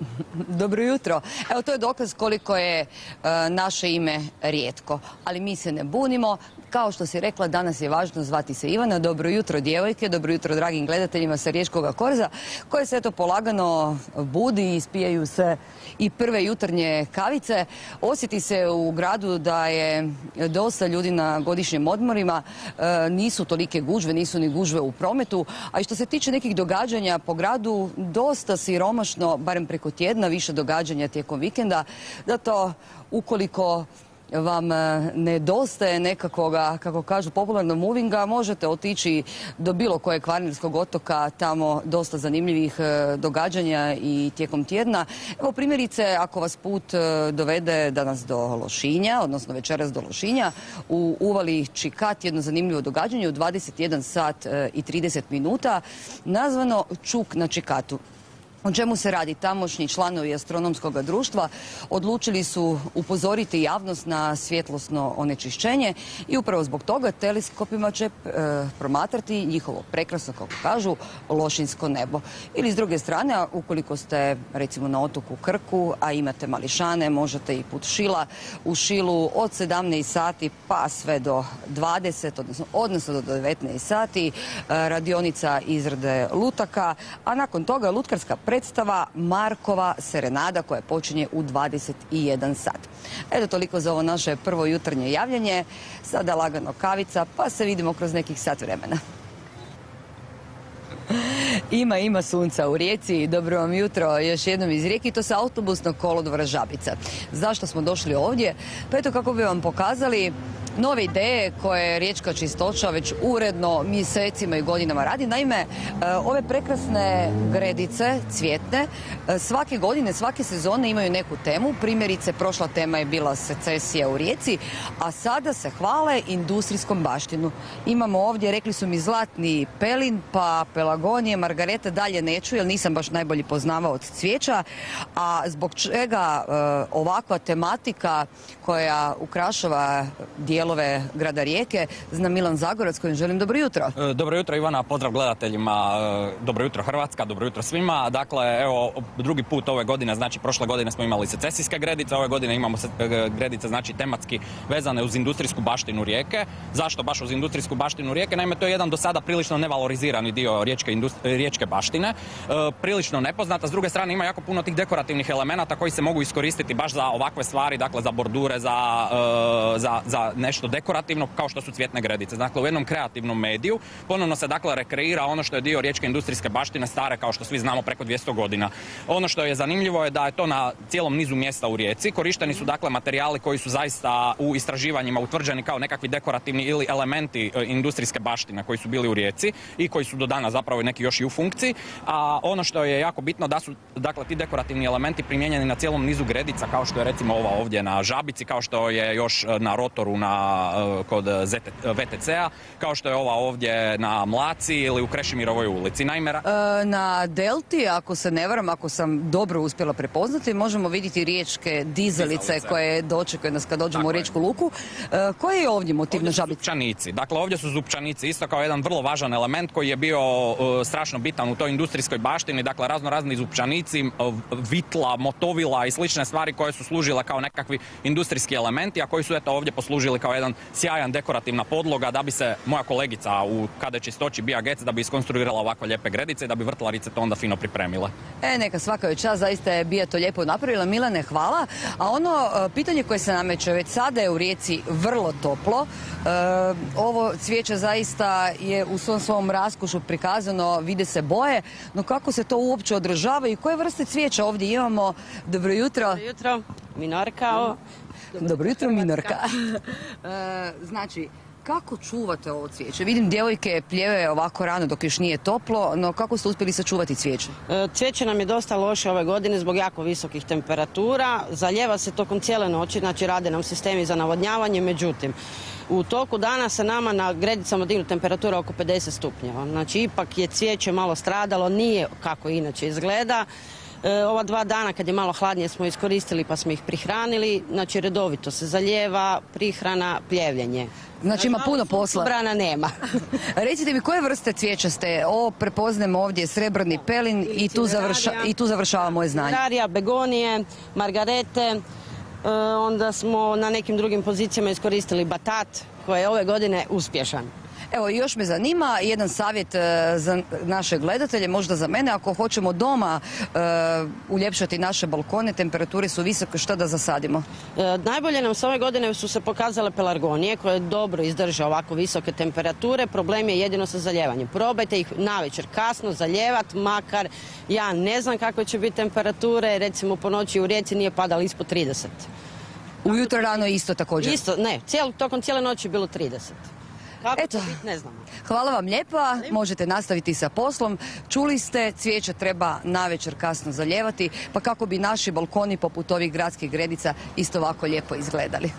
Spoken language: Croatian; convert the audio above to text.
Dobro jutro. Evo to je dokaz koliko je e, naše ime rijetko, ali mi se ne bunimo. Kao što si rekla, danas je važno zvati se Ivana. Dobro jutro djevojke, dobro jutro dragim gledateljima sa Riječkog korza, koje se eto polagano budi i spijaju se i prve jutarnje kavice. Osjeti se u gradu da je dosta ljudi na godišnjim odmorima, e, nisu tolike gužve, nisu ni gužve u prometu, a i što se tiče nekih događanja po gradu, dosta siromašno, barem preko tjedna, više događanja tijekom vikenda, zato ukoliko vam e, nedostaje nekakvoga, kako kažu popularno movinga, možete otići do bilo kojeg kvarnerskog otoka, tamo dosta zanimljivih e, događanja i tijekom tjedna. Evo primjerice, ako vas put e, dovede danas do Lošinja, odnosno večeras do Lošinja, u uvali Čikat jedno zanimljivo događanje u 21 sat i 30 minuta, nazvano Čuk na Čikatu. O čemu se radi? Tamošnji članovi astronomskog društva odlučili su upozoriti javnost na svjetlosno onečišćenje i upravo zbog toga teleskopima će e, promatrati njihovo prekrasno, kako kažu, lošinsko nebo. Ili s druge strane, ukoliko ste recimo na otoku Krku, a imate mališane, možete i put Šila u Šilu od 17 sati pa sve do 20, odnosno, odnosno do 19 sati, e, radionica izrade lutaka, a nakon toga lutkarska predstava Markova Serenada koja počinje u 21 sat. Eto toliko za ovo naše prvo jutarnje javljanje. Sada lagano kavica pa se vidimo kroz nekih sat vremena. Ima, ima sunca u rijeci. Dobro vam jutro još jednom iz rijeki. To se autobusnog kolodvora Žabica. Zašto smo došli ovdje? Pa eto kako bi vam pokazali nove ideje koje Riječka čistoća već uredno mjesecima i godinama radi. Naime, e, ove prekrasne gredice, cvjetne, e, svake godine, svake sezone imaju neku temu. Primjerice, prošla tema je bila secesija u Rijeci, a sada se hvale industrijskom baštinu. Imamo ovdje, rekli su mi zlatni pelin, pa pelagonije, margarete, dalje neću, jer nisam baš najbolji poznavao od cvijeća, a zbog čega e, ovakva tematika koja ukrašava dijelove grada Rijeke. Znam Milan Zagorac kojim želim dobro jutro. E, dobro jutro Ivana, pozdrav gledateljima, e, dobro jutro Hrvatska, dobro jutro svima. Dakle, evo, drugi put ove godine, znači prošle godine smo imali secesijske gredice, ove godine imamo e, gredice, znači tematski vezane uz industrijsku baštinu Rijeke. Zašto baš uz industrijsku baštinu Rijeke? Naime, to je jedan do sada prilično nevalorizirani dio riječke, riječke baštine, prilično nepoznata. S druge strane ima jako puno tih dekorativnih elemenata koji se mogu iskoristiti baš za ovakve stvari, dakle za bordure, za, za, za nešto dekorativno kao što su cvjetne gredice. Dakle, u jednom kreativnom mediju ponovno se dakle rekreira ono što je dio riječke industrijske baštine stare kao što svi znamo preko 200 godina. Ono što je zanimljivo je da je to na cijelom nizu mjesta u Rijeci. Korišteni su dakle materijali koji su zaista u istraživanjima utvrđeni kao nekakvi dekorativni ili elementi e, industrijske baštine koji su bili u Rijeci i koji su do danas zapravo neki još i u funkciji. A ono što je jako bitno da su dakle ti dekorativni elementi primijenjeni na cijelom nizu gredica kao što je recimo ova ovdje na Žabici, kao što je još e, na rotoru na E, kod VTC-a, kao što je ova ovdje na Mlaci ili u Krešimirovoj ulici. Naime, e, na Delti, ako se ne varam, ako sam dobro uspjela prepoznati, možemo vidjeti riječke dizelice, koje dočekaju nas kad dođemo u Riječku luku. E, koji je ovdje motiv na žabici? Zupčanici. Dakle, ovdje su zupčanici isto kao jedan vrlo važan element koji je bio strašno bitan u toj industrijskoj baštini. Dakle, razno razni zupčanici, vitla, motovila i slične stvari koje su služile kao nekakvi industrijski elementi, a koji su eto ovdje poslužili kao jedan sjajan dekorativna podloga da bi se moja kolegica u Kade čistoći Bija Gec da bi iskonstruirala ovakve lijepe gredice i da bi vrtlarice to onda fino pripremile. E, neka svaka je čast, zaista je Bija to lijepo napravila. Milane, hvala. A ono e, pitanje koje se nameće već sada je u rijeci vrlo toplo. E, ovo cvijeće zaista je u svom svom raskušu prikazano, vide se boje, no kako se to uopće održava i koje vrste cvijeća ovdje imamo? Dobro jutro. Dobro jutro, Minorka. Dobro jutro, Minorka. E, znači, kako čuvate ovo cvijeće? Vidim djevojke pljeve ovako rano dok još nije toplo, no kako ste uspjeli sačuvati cvijeće? E, cvijeće nam je dosta loše ove godine zbog jako visokih temperatura. Zaljeva se tokom cijele noći, znači rade nam sistemi za navodnjavanje, međutim, u toku dana se nama na gredicama dignu temperatura oko 50 stupnjeva. Znači, ipak je cvijeće malo stradalo, nije kako inače izgleda. E, ova dva dana kad je malo hladnije smo iskoristili pa smo ih prihranili. Znači redovito se zaljeva, prihrana, pljevljenje. Znači, ima puno posla. Brana nema. Recite mi koje vrste cvijeća ste? Ovo prepoznajem ovdje srebrni pelin i tu, završa, i tu završava moje znanje. Darija, begonije, margarete. E, onda smo na nekim drugim pozicijama iskoristili batat koji je ove godine uspješan. Evo, još me zanima jedan savjet e, za naše gledatelje, možda za mene, ako hoćemo doma e, uljepšati naše balkone, temperature su visoke, što da zasadimo? E, najbolje nam s ove godine su se pokazale pelargonije koje dobro izdrže ovako visoke temperature. Problem je jedino sa zaljevanjem. Probajte ih navečer kasno zaljevat, makar ja ne znam kakve će biti temperature, recimo po noći u rijeci nije padalo ispod 30. Ujutro rano isto također. Isto, ne, cijel, tokom cijele noći je bilo 30. Kako Eto. će biti, ne znamo. Hvala vam lijepa, možete nastaviti sa poslom. Čuli ste, cvijeće treba navečer kasno zaljevati, pa kako bi naši balkoni poput ovih gradskih gredica isto ovako lijepo izgledali.